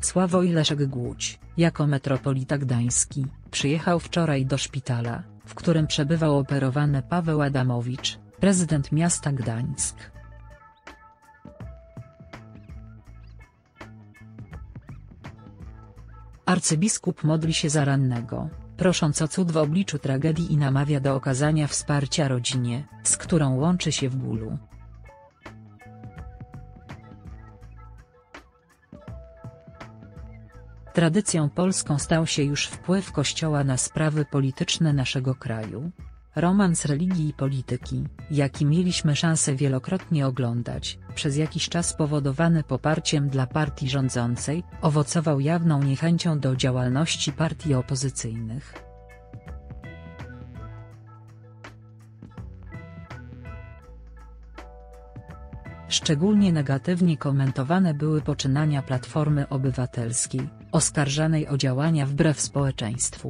Sławoj Leszek Głódź, jako metropolita gdański, przyjechał wczoraj do szpitala, w którym przebywał operowany Paweł Adamowicz, prezydent miasta Gdańsk. Arcybiskup modli się za rannego, prosząc o cud w obliczu tragedii i namawia do okazania wsparcia rodzinie, z którą łączy się w bólu. Tradycją polską stał się już wpływ Kościoła na sprawy polityczne naszego kraju. Romans religii i polityki, jaki mieliśmy szansę wielokrotnie oglądać, przez jakiś czas powodowany poparciem dla partii rządzącej, owocował jawną niechęcią do działalności partii opozycyjnych. Szczególnie negatywnie komentowane były poczynania Platformy Obywatelskiej, oskarżanej o działania wbrew społeczeństwu.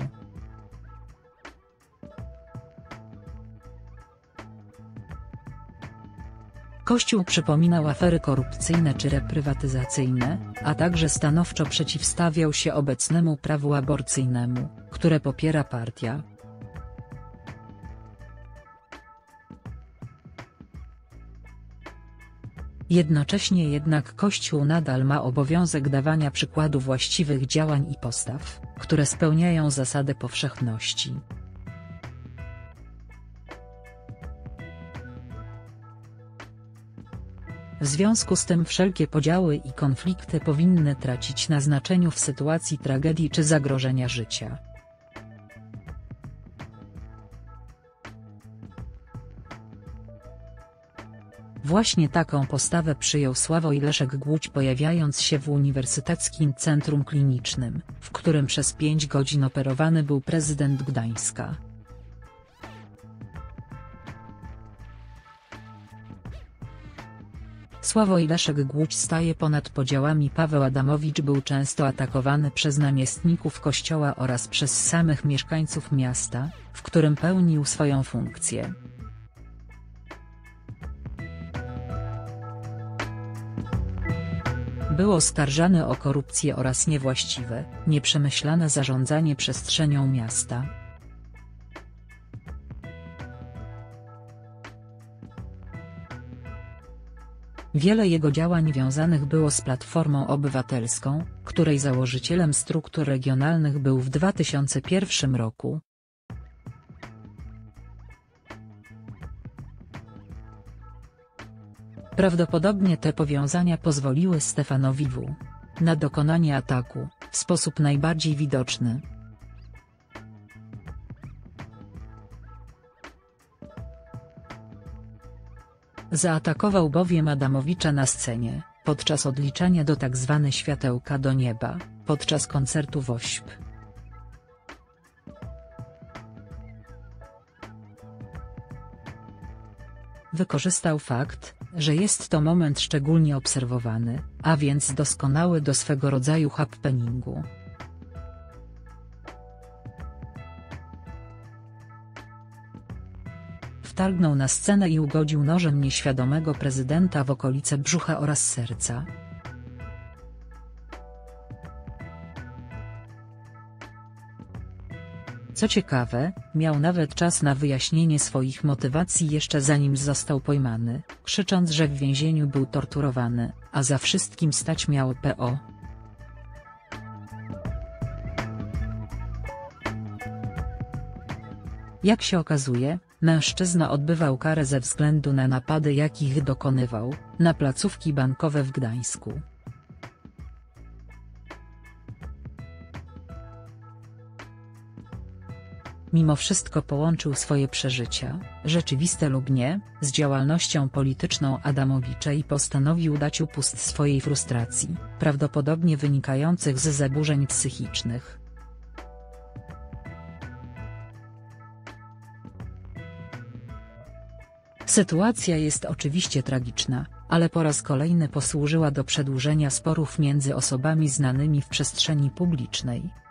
Kościół przypominał afery korupcyjne czy reprywatyzacyjne, a także stanowczo przeciwstawiał się obecnemu prawu aborcyjnemu, które popiera partia. Jednocześnie jednak Kościół nadal ma obowiązek dawania przykładu właściwych działań i postaw, które spełniają zasadę powszechności. W związku z tym wszelkie podziały i konflikty powinny tracić na znaczeniu w sytuacji tragedii czy zagrożenia życia. Właśnie taką postawę przyjął Sławoj Leszek Głódź pojawiając się w Uniwersyteckim Centrum Klinicznym, w którym przez pięć godzin operowany był prezydent Gdańska. Sławoj Leszek Głódź staje ponad podziałami Paweł Adamowicz był często atakowany przez namiestników kościoła oraz przez samych mieszkańców miasta, w którym pełnił swoją funkcję. Był oskarżany o korupcję oraz niewłaściwe, nieprzemyślane zarządzanie przestrzenią miasta. Wiele jego działań wiązanych było z Platformą Obywatelską, której założycielem struktur regionalnych był w 2001 roku. Prawdopodobnie te powiązania pozwoliły Stefanowi W. na dokonanie ataku, w sposób najbardziej widoczny. Zaatakował bowiem Adamowicza na scenie, podczas odliczania do tzw. Tak światełka do nieba, podczas koncertu WOŚP. Wykorzystał fakt, że jest to moment szczególnie obserwowany, a więc doskonały do swego rodzaju happeningu. Wtargnął na scenę i ugodził nożem nieświadomego prezydenta w okolice brzucha oraz serca. Co ciekawe, miał nawet czas na wyjaśnienie swoich motywacji jeszcze zanim został pojmany, krzycząc że w więzieniu był torturowany, a za wszystkim stać miał PO. Jak się okazuje, mężczyzna odbywał karę ze względu na napady jakich dokonywał, na placówki bankowe w Gdańsku. Mimo wszystko połączył swoje przeżycia, rzeczywiste lub nie, z działalnością polityczną Adamowicza i postanowił dać upust swojej frustracji, prawdopodobnie wynikających z zaburzeń psychicznych. Sytuacja jest oczywiście tragiczna, ale po raz kolejny posłużyła do przedłużenia sporów między osobami znanymi w przestrzeni publicznej.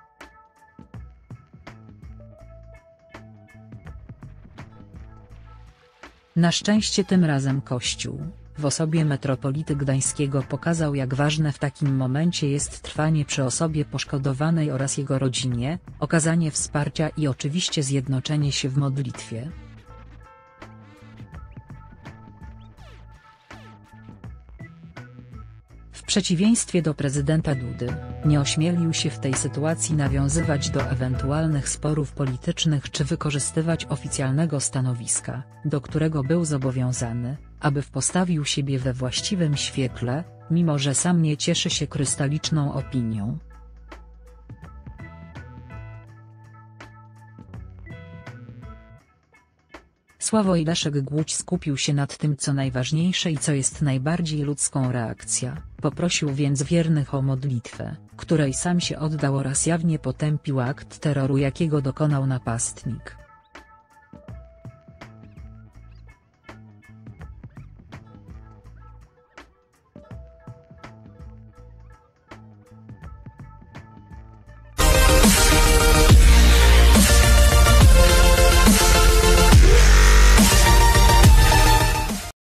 Na szczęście tym razem Kościół, w osobie metropolity gdańskiego pokazał jak ważne w takim momencie jest trwanie przy osobie poszkodowanej oraz jego rodzinie, okazanie wsparcia i oczywiście zjednoczenie się w modlitwie. W przeciwieństwie do prezydenta Dudy, nie ośmielił się w tej sytuacji nawiązywać do ewentualnych sporów politycznych czy wykorzystywać oficjalnego stanowiska, do którego był zobowiązany, aby postawił siebie we właściwym świetle, mimo że sam nie cieszy się krystaliczną opinią. Sławoj Leszek Głódź skupił się nad tym co najważniejsze i co jest najbardziej ludzką reakcja, poprosił więc wiernych o modlitwę, której sam się oddał oraz jawnie potępił akt terroru jakiego dokonał napastnik.